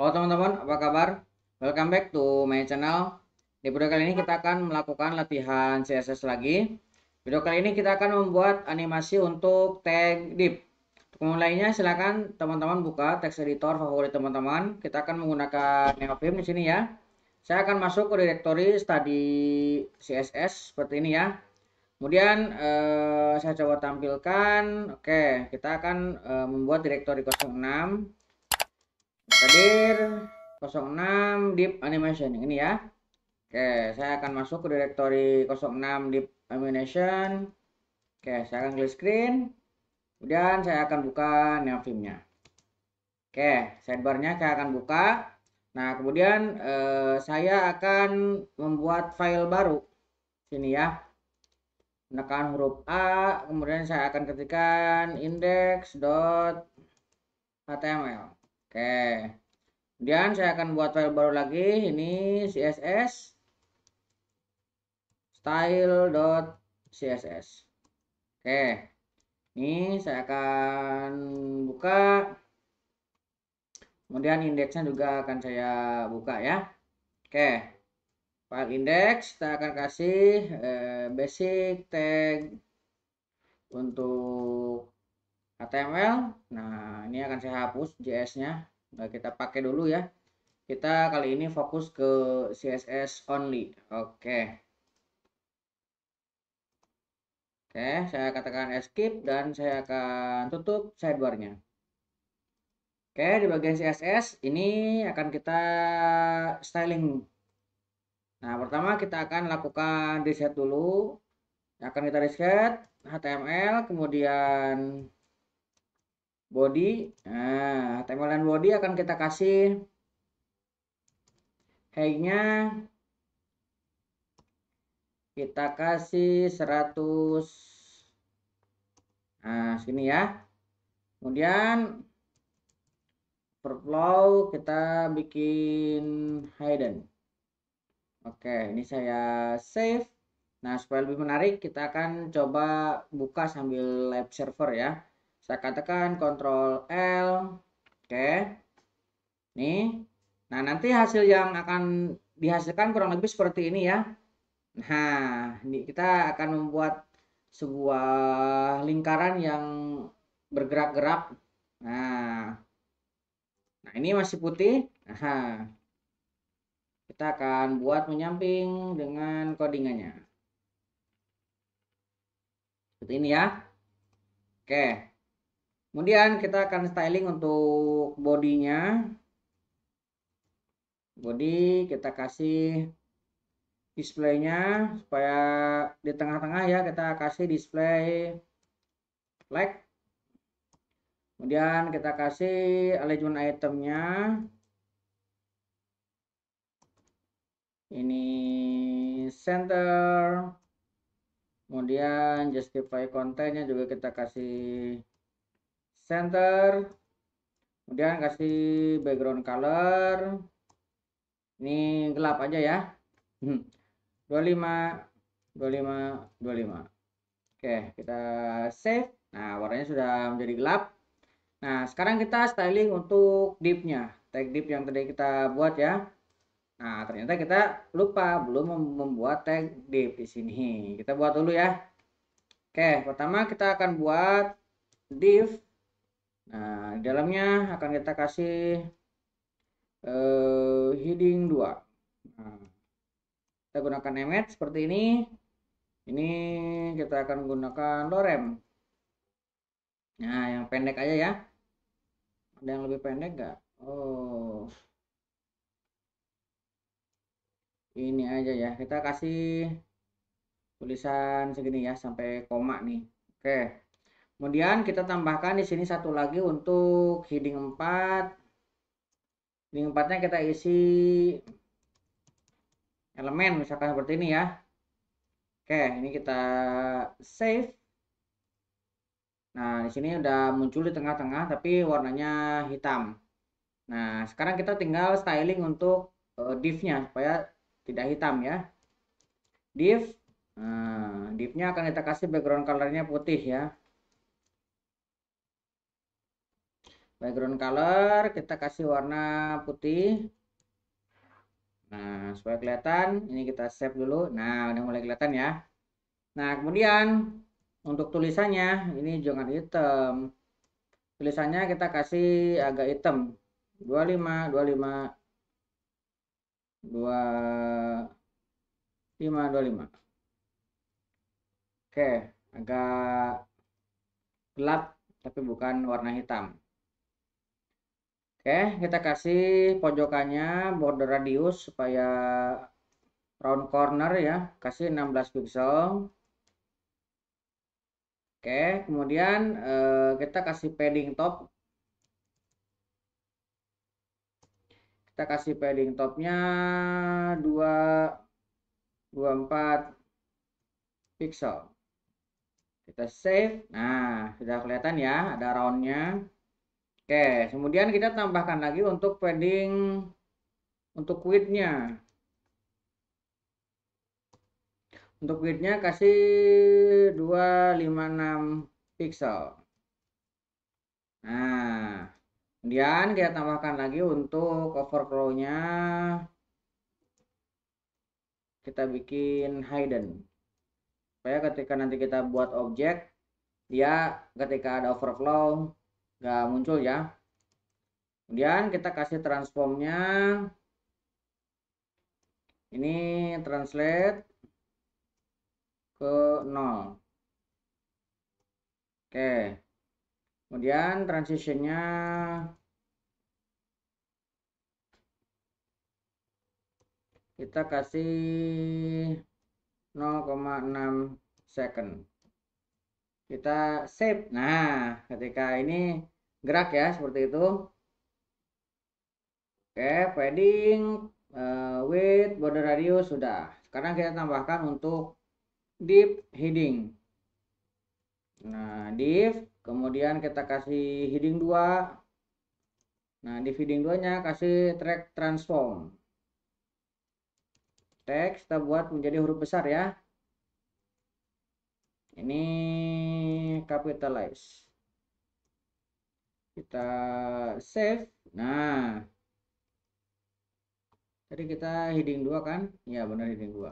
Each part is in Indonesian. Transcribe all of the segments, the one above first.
Halo teman-teman, apa kabar? Welcome back to my channel. Di video kali ini kita akan melakukan latihan CSS lagi. Video kali ini kita akan membuat animasi untuk tag div. Untuk memulainya silakan teman-teman buka text editor favorit teman-teman. Kita akan menggunakan Neofilm di sini ya. Saya akan masuk ke directory study CSS seperti ini ya. Kemudian eh, saya coba tampilkan. Oke, kita akan eh, membuat directory 06 hadir 06 deep animation. Ini ya. Oke saya akan masuk ke directory 06 deep animation. Oke saya akan klik screen. Kemudian saya akan buka neofilmnya oke sidebarnya saya akan buka. Nah kemudian eh, saya akan membuat file baru. Sini ya. Menekan huruf A kemudian saya akan ketikkan index.html Oke. Kemudian saya akan buat file baru lagi. Ini CSS style.css. Oke. Ini saya akan buka. Kemudian indeksnya juga akan saya buka ya. Oke. File index kita akan kasih eh, basic tag untuk HTML. Nah, ini akan saya hapus JS-nya. Nah, kita pakai dulu ya. Kita kali ini fokus ke CSS only. Oke. Oke, saya katakan escape dan saya akan tutup sidebar-nya. Oke, di bagian CSS ini akan kita styling. Nah, pertama kita akan lakukan reset dulu. Akan kita reset HTML, kemudian body nah HTML body akan kita kasih. Height-nya kita kasih 100 nah sini ya. Kemudian overflow kita bikin hidden oke ini saya save. Nah supaya lebih menarik kita akan coba buka sambil live server ya katakan Ctrl L oke. Nih. Nah nanti hasil yang akan dihasilkan kurang lebih seperti ini ya. Nah ini kita akan membuat sebuah lingkaran yang bergerak-gerak. Nah. Nah ini masih putih. Nah kita akan buat menyamping dengan codingannya. Seperti ini ya. Oke Kemudian kita akan styling untuk bodinya. Body kita kasih displaynya supaya di tengah-tengah ya kita kasih display flag. Kemudian kita kasih alignment itemnya. Ini center. Kemudian justify kontennya juga kita kasih center. Kemudian kasih background color. Ini gelap aja ya. 25 25 25 oke kita save. Nah warnanya sudah menjadi gelap. Nah sekarang kita styling untuk dipnya tag dip yang tadi kita buat ya. Nah ternyata kita lupa belum membuat tag dip di sini. Kita buat dulu ya. Oke pertama kita akan buat div Nah, di dalamnya akan kita kasih uh, heading 2. Nah, kita gunakan image seperti ini. Ini kita akan gunakan lorem. Nah, yang pendek aja ya. Ada yang lebih pendek gak? Oh. Ini aja ya. Kita kasih tulisan segini ya sampai koma nih. Oke. Kemudian kita tambahkan di sini satu lagi untuk heading 4. Heading 4-nya kita isi elemen misalkan seperti ini ya. Oke, ini kita save. Nah, di sini udah muncul di tengah-tengah tapi warnanya hitam. Nah, sekarang kita tinggal styling untuk uh, div-nya supaya tidak hitam ya. Div Nah, div-nya akan kita kasih background color-nya putih ya. Background color kita kasih warna putih. Nah supaya kelihatan ini kita save dulu. Nah udah mulai kelihatan ya. Nah kemudian untuk tulisannya ini jangan hitam. Tulisannya kita kasih agak hitam. 25 25 25 25 oke agak gelap tapi bukan warna hitam oke kita kasih pojokannya border radius supaya round corner ya. Kasih 16 pixel oke kemudian eh, kita kasih padding top. Kita kasih padding topnya 2 24 pixel kita save. Nah sudah kelihatan ya ada roundnya oke kemudian kita tambahkan lagi untuk padding untuk widthnya. Untuk widthnya kasih 256 pixel. Nah kemudian kita tambahkan lagi untuk overflow-nya. Kita bikin hidden. Supaya ketika nanti kita buat objek dia ketika ada overflow nggak muncul ya. Kemudian kita kasih transformnya. Ini translate ke 0 oke. Kemudian transitionnya. Kita kasih 0,6 second kita save. Nah ketika ini gerak ya seperti itu. Oke padding uh, width border radius sudah. Sekarang kita tambahkan untuk div heading. Nah div kemudian kita kasih heading 2 nah di heading 2 nya kasih track transform. Teks kita buat menjadi huruf besar ya ini capitalize. Kita save. Nah tadi kita heading 2 kan? Ya benar heading 2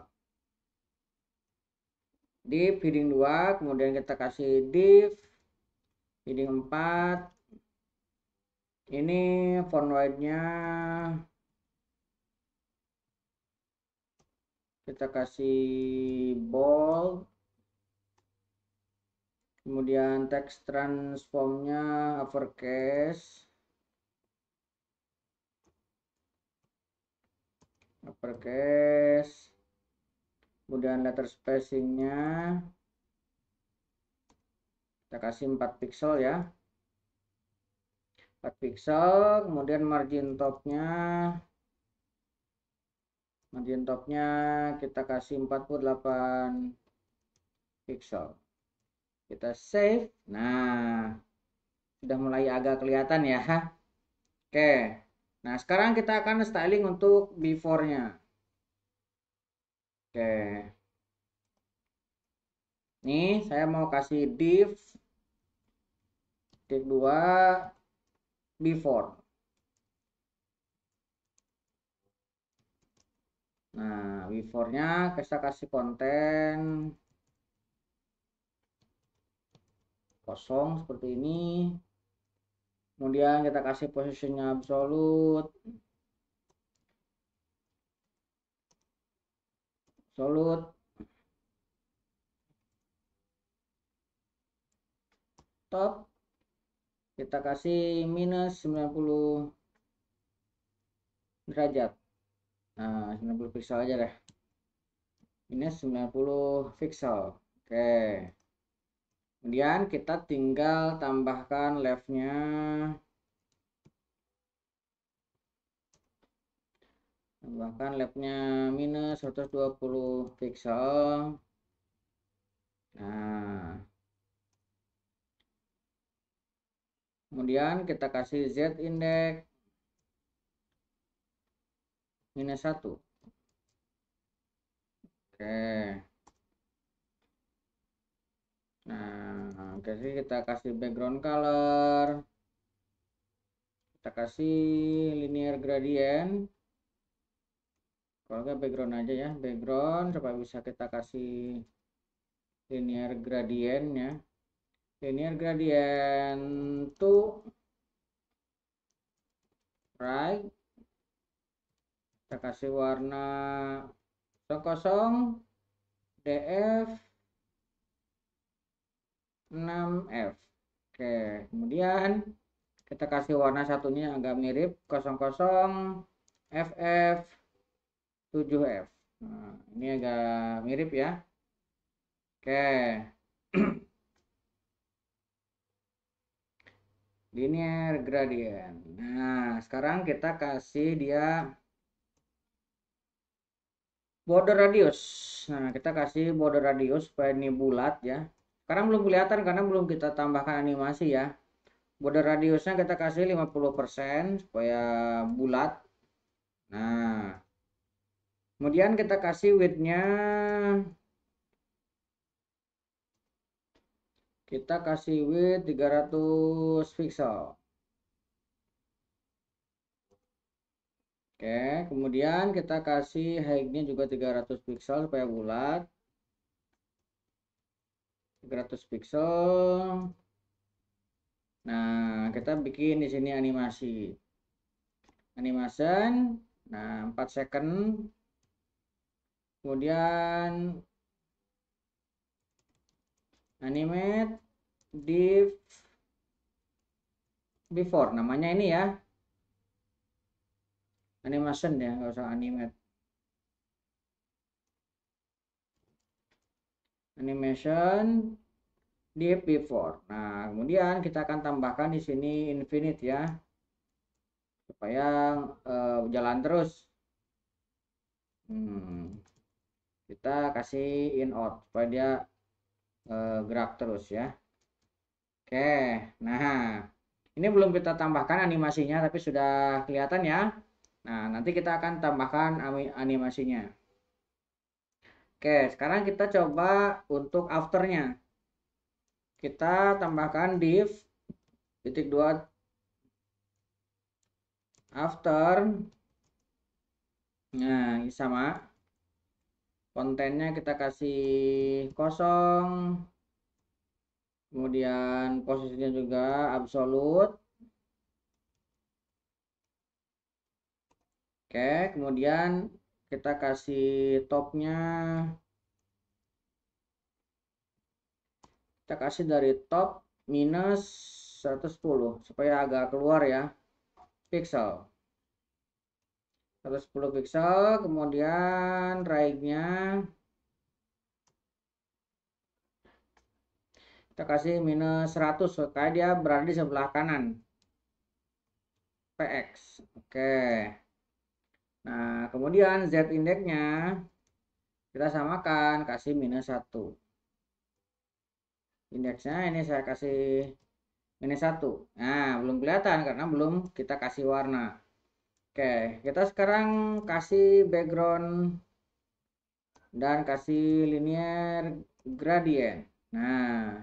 div heading 2 kemudian kita kasih div heading 4 ini font wide nya kita kasih bold kemudian text transformnya uppercase. Uppercase. Kemudian letter spacingnya. Kita kasih 4 pixel ya. 4 pixel kemudian margin topnya. Margin topnya kita kasih 48 pixel kita save. Nah sudah mulai agak kelihatan ya oke. Nah sekarang kita akan styling untuk before nya oke. Nih saya mau kasih div div 2 before. Nah, before-nya kita kasih konten kosong seperti ini. Kemudian kita kasih posisinya absolut. Absolut. Top. Kita kasih minus 90 derajat nah 90 pixel aja deh ini 90 pixel oke kemudian kita tinggal tambahkan leftnya. Tambahkan leftnya minus 120 pixel nah. Kemudian kita kasih Z index minus 1 oke nah oke sih kita kasih background color. Kita kasih linear gradient. Kalau nggak background aja ya background. Supaya bisa kita kasih linear gradient ya. Linear gradient to right. Kita kasih warna kosong df 6f oke kemudian kita kasih warna satunya agak mirip 00 ff 7f nah, ini agak mirip ya. Oke. Linear gradient. Nah sekarang kita kasih dia border radius. Nah kita kasih border radius supaya ini bulat ya sekarang belum kelihatan karena belum kita tambahkan animasi ya. Border radiusnya kita kasih 50% supaya bulat. Nah kemudian kita kasih widthnya. Kita kasih width 300 pixel. Oke, kemudian kita kasih height-nya juga 300 pixel supaya bulat. 300 pixel. Nah, kita bikin di sini animasi. Animation. Nah, 4 second. Kemudian animate div before namanya ini ya animation ya nggak usah animate animation deep before nah kemudian kita akan tambahkan di sini infinite ya. Supaya uh, jalan terus. Hmm. kita kasih in out supaya dia uh, gerak terus ya. Oke nah ini belum kita tambahkan animasinya tapi sudah kelihatan ya. Nah, nanti kita akan tambahkan animasinya. Oke, sekarang kita coba untuk afternya. Kita tambahkan div titik dua after. Nah, sama. Kontennya kita kasih kosong. Kemudian posisinya juga absolut. Oke, kemudian kita kasih topnya. Kita kasih dari top minus 110 supaya agak keluar ya pixel. 110 pixel, kemudian right-nya kita kasih minus 100 supaya dia berada di sebelah kanan. PX. Oke. Nah, kemudian Z indeksnya kita samakan kasih minus 1. Indeksnya ini saya kasih minus 1. Nah, belum kelihatan karena belum kita kasih warna. Oke, kita sekarang kasih background dan kasih linear gradient. Nah,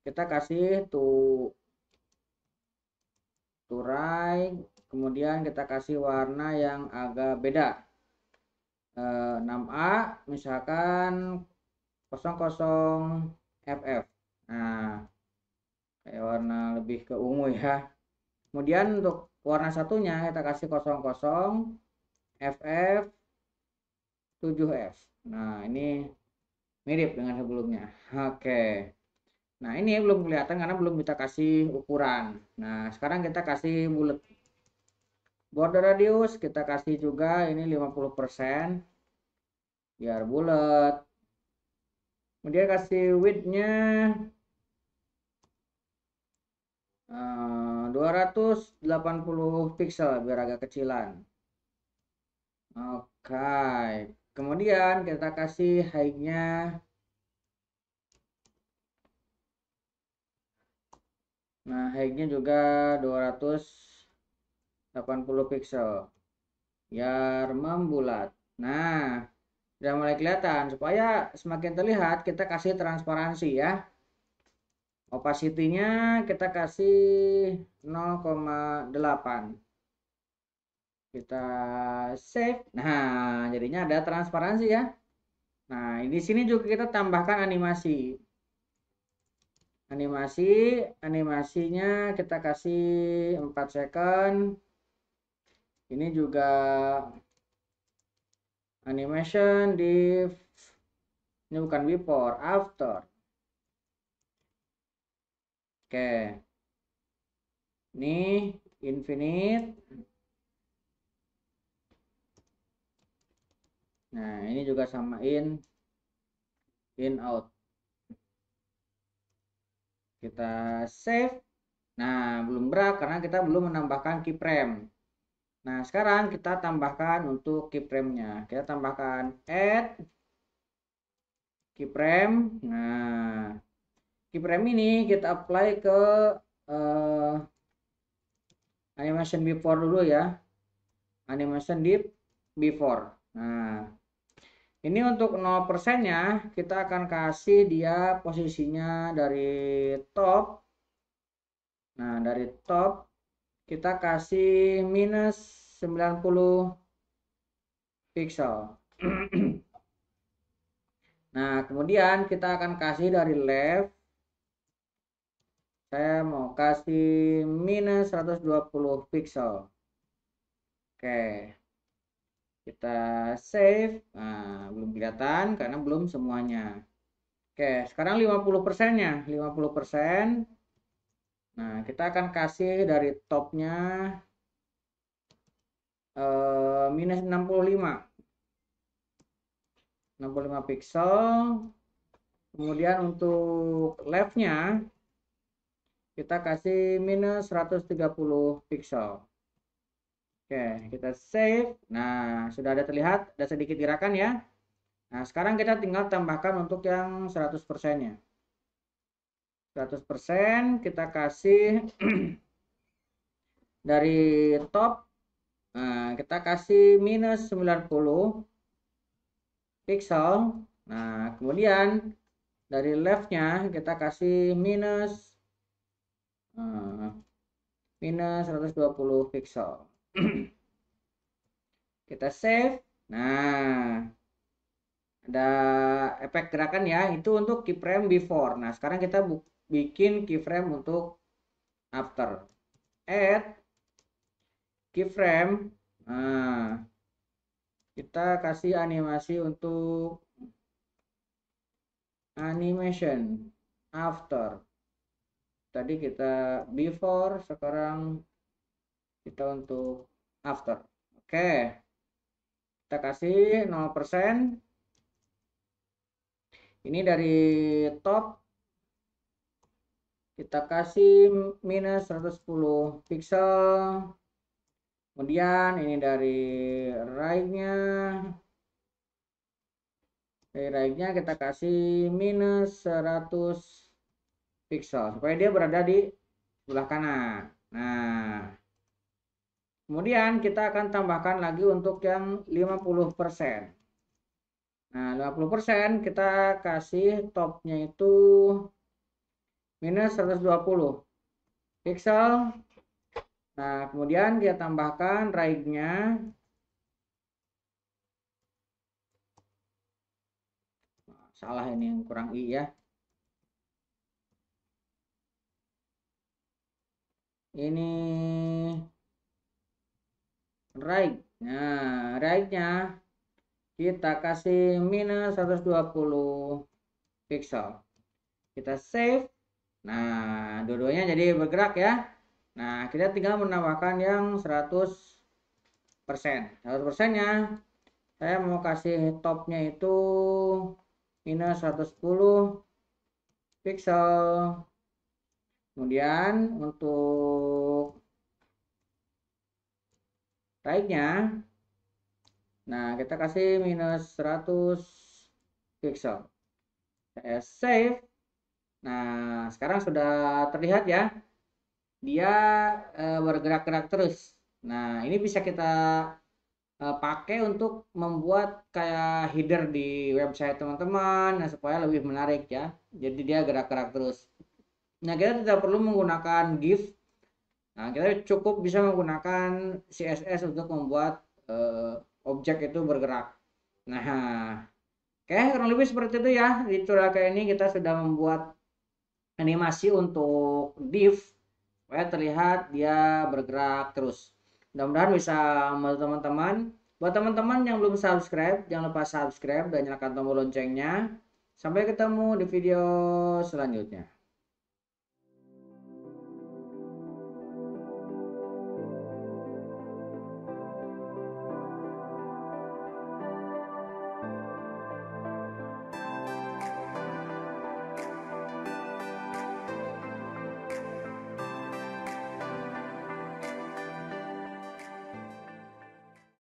kita kasih to to right kemudian kita kasih warna yang agak beda. 6A eh, misalkan 00 FF nah kayak warna lebih ke ungu ya. Kemudian untuk warna satunya kita kasih 00 FF 7F nah ini mirip dengan sebelumnya. Oke. Nah ini belum kelihatan karena belum kita kasih ukuran. Nah sekarang kita kasih bulat border radius kita kasih juga ini 50% biar bulat. Kemudian kasih widthnya uh, 280 pixel biar agak kecilan. Oke okay. kemudian kita kasih height-nya. Nah height-nya juga 200 80 pixel biar membulat. Nah sudah mulai kelihatan. Supaya semakin terlihat kita kasih transparansi ya. Opacity-nya kita kasih 0,8 kita save. Nah jadinya ada transparansi ya. Nah di sini juga kita tambahkan animasi. Animasi animasinya kita kasih 4 second ini juga animation di ini bukan before after. Oke. Ini infinite. Nah ini juga samain in out. Kita save. Nah belum berat karena kita belum menambahkan keyframe nah sekarang kita tambahkan untuk keyframe-nya. Kita tambahkan add keyframe. Nah keyframe ini kita apply ke uh, animation before dulu ya. Animation deep before. Nah ini untuk 0% nya kita akan kasih dia posisinya dari top. Nah dari top kita kasih minus 90 pixel nah kemudian kita akan kasih dari left. Saya mau kasih minus 120 pixel oke. Kita save. Nah, belum kelihatan karena belum semuanya. Oke sekarang 50% nya 50% nah kita akan kasih dari topnya eh, minus 65 65 pixel kemudian untuk leftnya kita kasih minus 130 pixel Oke, kita save. Nah, sudah ada terlihat, ada sedikit gerakan ya. Nah, sekarang kita tinggal tambahkan untuk yang 100%-nya. 100% kita kasih dari top, nah, kita kasih minus 90 pixel. Nah, kemudian dari left-nya kita kasih minus uh, minus 120 pixel. kita save nah ada efek gerakan ya itu untuk keyframe before nah sekarang kita bikin keyframe untuk after. Add keyframe. Nah kita kasih animasi untuk animation after. Tadi kita before sekarang kita untuk after. Oke kita kasih 0% ini dari top kita kasih minus 110 pixel kemudian ini dari right-nya. Dari right-nya kita kasih minus 100 pixel supaya dia berada di sebelah kanan. Nah Kemudian kita akan tambahkan lagi untuk yang 50%. Nah, 50% kita kasih topnya itu minus 120 pixel. Nah, kemudian kita tambahkan right-nya salah ini yang kurang i ya. Ini right nah right-nya kita kasih minus 120 pixel. Kita save nah dua-duanya jadi bergerak ya nah kita tinggal menambahkan yang 100 persen 100 persennya saya mau kasih topnya itu minus 110 pixel kemudian untuk Baiknya, nah kita kasih minus 100 pixel. Saya save. Nah, sekarang sudah terlihat ya. Dia e, bergerak-gerak terus. Nah, ini bisa kita e, pakai untuk membuat kayak header di website teman-teman nah, supaya lebih menarik ya. Jadi dia gerak-gerak terus. Nah, kita tidak perlu menggunakan GIF. Nah, kita cukup bisa menggunakan CSS untuk membuat uh, objek itu bergerak. Nah, oke, kurang lebih seperti itu ya. Di tutorial kali ini kita sudah membuat animasi untuk div supaya terlihat dia bergerak terus. Mudah-mudahan bisa teman-teman. Buat teman-teman yang belum subscribe, jangan lupa subscribe dan nyalakan tombol loncengnya. Sampai ketemu di video selanjutnya.